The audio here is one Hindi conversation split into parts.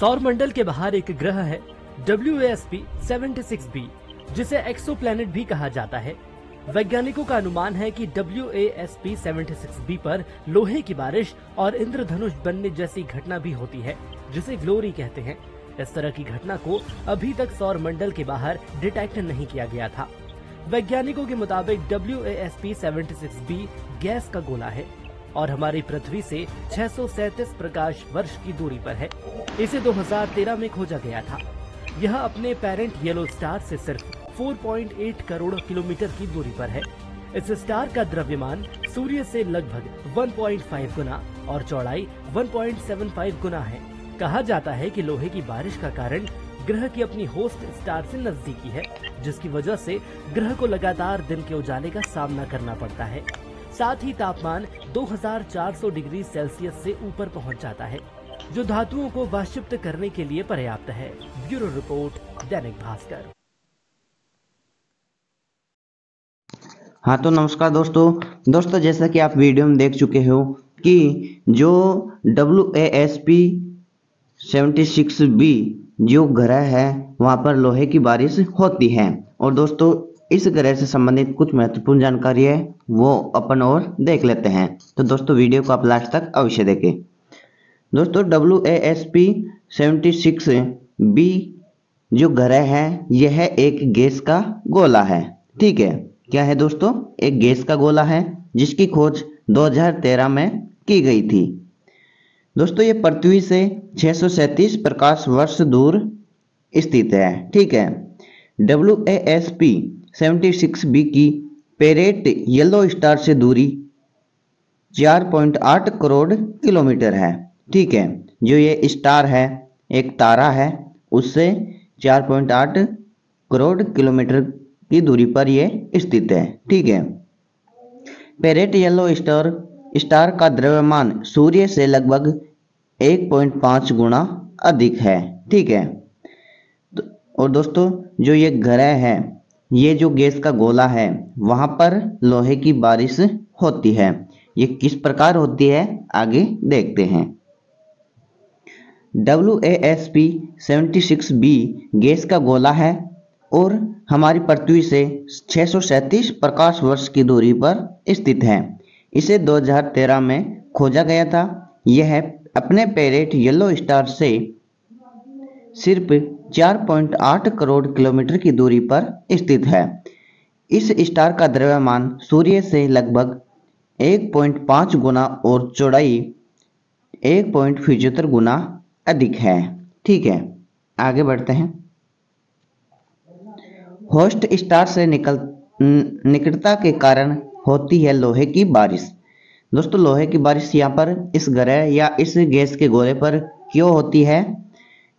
सौर मंडल के बाहर एक ग्रह है डब्ल्यू एस पी बी जिसे एक्सो प्लेनेट भी कहा जाता है। वैज्ञानिकों का अनुमान है कि W A S P seventy six B पर लोहे की बारिश और इंद्रधनुष बनने जैसी घटना भी होती है, जिसे ग्लोरी कहते हैं। इस तरह की घटना को अभी तक सौर मंडल के बाहर डिटेक्ट नहीं किया गया था। वैज्ञानिकों के मुताबिक W A S P seventy six B gas का गोला है। और हमारी पृथ्वी से छह प्रकाश वर्ष की दूरी पर है। इसे 2013 में खोजा गया था। यह अपने पेरेंट येलो स्टार से सिर्फ़ 4.8 करोड़ किलोमीटर की दूरी पर है। इस स्टार का द्रव्यमान सूर्य से लगभग 1.5 गुना और चौड़ाई 1.75 गुना है। कहा जाता है कि लोहे की बारिश का कारण ग्रह की अपनी होस्ट स्टार से नजदीकी है, जिसकी वजह से ग्रह को लगातार दिन के उजाले का सामना करना पड़ता है। साथ ही तापमान 2400 डिग्री सेल्सियस से ऊपर पहुँच जाता है, जो धातुओं को वाष्पित करने के लिए पर्याप्त है। Bureau report, Dainik Bhaskar. हाँ तो नमस्कार दोस्तों। दोस्तों, जैसा कि आप वीडियो में देख चुके हो कि जो W A S P seventy six B जो ग्रह है, वहाँ पर लोहे की बारिश होती है। और दोस्तों इस ग्रह से संबंधित कुछ महत्वपूर्ण जानकारी है, वो अपन और देख लेते हैं। तो दोस्तों, वीडियो को आप लास्ट तक अवश्य देखें। दोस्तों W A S P seventy six B जो ग्रह है, यह एक गैस का गोला है। ठीक है, क्या है दोस्तों? एक गैस का गोला है, जिसकी खोज 2013 में की गई थी। दोस्तों, ये पृथ्वी से छह प्रकाश वर्ष दूर स्थित है। ठीक है W A S P seventy six B की पेरेट येलो स्टार से दूरी 4.8 करोड़ किलोमीटर है। ठीक है जो ये स्टार है एक तारा है उससे 4.8 करोड़ किलोमीटर की दूरी पर यह स्थित है। ठीक है पेरेट येलो स्टार स्टार का द्रव्यमान सूर्य से लगभग 1.5 गुना अधिक है। ठीक है तो, और दोस्तों जो ये ग्रह है ये जो गैस का गोला है, वहाँ पर लोहे की बारिश होती है। ये किस प्रकार होती है, आगे देखते हैं। W A S P seventy six B gas का गोला है और हमारी पृथ्वी से छह प्रकाश वर्ष की दूरी पर स्थित है। इसे 2013 में खोजा गया था। यह अपने पेरेट येलो स्टार से सिर्फ़ 4.8 करोड़ किलोमीटर की दूरी पर स्थित है। इस स्टार का द्रव्यमान सूर्य से लगभग 1.5 गुना और चौड़ाई एक गुना अधिक है। ठीक है, आगे बढ़ते हैं। होस्ट स्टार से निकल, निकटता के कारण होती है लोहे की बारिश। दोस्तों, लोहे की बारिश यहाँ पर इस ग्रह या इस गैस के गोले पर क्यों होती है?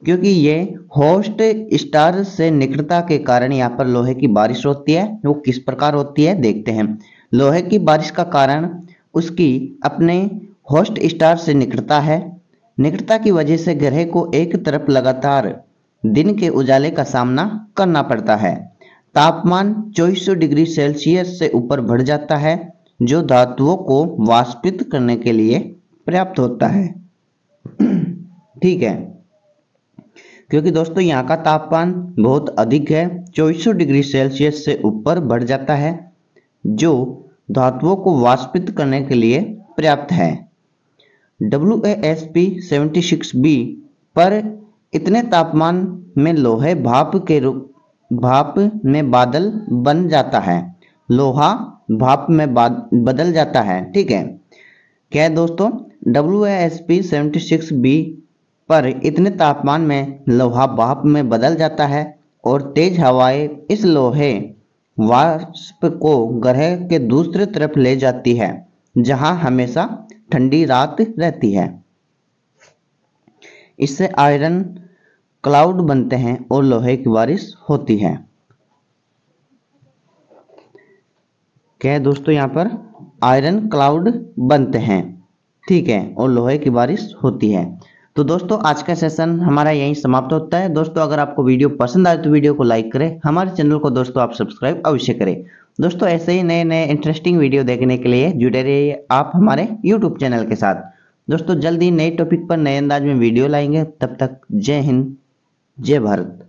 क्योंकि ये होस्ट स्टार से निकटता के कारण यहाँ पर लोहे की बारिश होती है, वो किस प्रकार होती है देखते हैं। लोहे की बारिश का कारण उसकी अपने होस्ट स्टार से निकटता है। निकटता की वजह से ग्रह को एक तरफ़ लगातार दिन के उजाले का सामना करना पड़ता है। तापमान 2400 डिग्री सेल्सियस से ऊपर बढ़ जाता है, जो धातुओं को वाष्पित करने के लिए पर्याप्त होता है। ठीक है। क्योंकि दोस्तों, यहाँ का तापमान बहुत अधिक है 2400 डिग्री सेल्सियस से ऊपर बढ़ जाता है, जो धातुओं को वाष्पित करने के लिए पर्याप्त है। W S P seventy six B पर इतने तापमान में लोहे भाप के रूप भाप में बादल बन जाता है। लोहा भाप में बदल जाता है, ठीक है? क्या है दोस्तों? W S P seventy six B पर इतने तापमान में लोहा भाप में बदल जाता है और तेज हवाएँ इस लोहे वाष्प को ग्रह के दूसरे तरफ़ ले जाती है, जहाँ हमेशा ठंडी रात रहती है। इससे आयरन क्लाउड बनते हैं और लोहे की बारिश होती है। क्या है दोस्तों यहाँ पर? आयरन क्लाउड बनते हैं, ठीक है, और लोहे की बारिश होती है। तो दोस्तों, आज का सेशन हमारा यहीं समाप्त होता है। दोस्तों, अगर आपको वीडियो पसंद आए तो वीडियो को लाइक करें, हमारे चैनल को दोस्तों आप सब्सक्राइब अवश्य करें। दोस्तों, ऐसे ही नए नए इंटरेस्टिंग वीडियो देखने के लिए जुड़े रहिए आप हमारे यूट्यूब चैनल के साथ। दोस्तों, जल्दी नए टॉपिक पर नए अंदाज में वीडियो लाएँगे। तब तक जय हिंद, जय भारत।